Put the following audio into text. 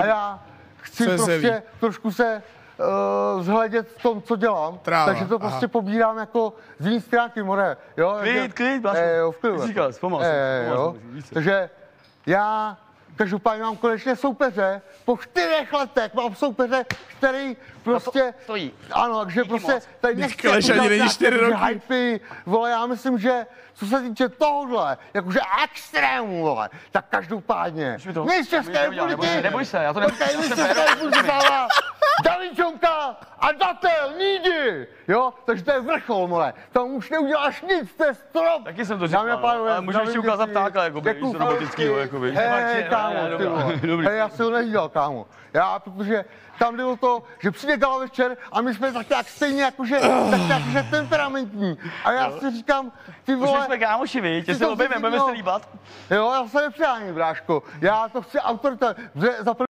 A já chci se prostě ví? trošku se uh, vzhledět v tom, co dělám, Tráva, takže to prostě aha. pobírám jako z jiný stránky, more. Jo, Klid, takže- klid. Eh, jo, v klidu. Říkal, zpomal se, Eh. Takže já každopádně mám konečně soupeře, po čtyřech letech mám soupeře, který prostě... stojí. Ano, takže prostě moc. tady nechci ani není čtyři roky. hypy, vole, já myslím, že co se týče tohohle, jakože extrému, vole, tak každopádně, to- my z to České neboj republiky, se, neboj se, já to nebudu- Počkej, my z České republiky dává Davičonka a Datel, Nídi, jo, takže to je vrchol, mole, tam už neuděláš nic, to je strop. Taky jsem to říkal, pánové, ale můžu ještě ukázat ptáka, jakoby, víš, robotickýho, fanoušky. jakoby. Hej, kámo, ty vole. Hej, já jsem ho neviděl, kámo. Já, protože tam jde o to, že přijde gala večer a my jsme tak nějak stejně jakože, tak nějak, že temperamentní. A já si říkám, ty Už vole, jsme kámoši, víš, tě se to objevíme, budeme se líbat. jo, já se nepřáním, bráško. Já to chci autorita, za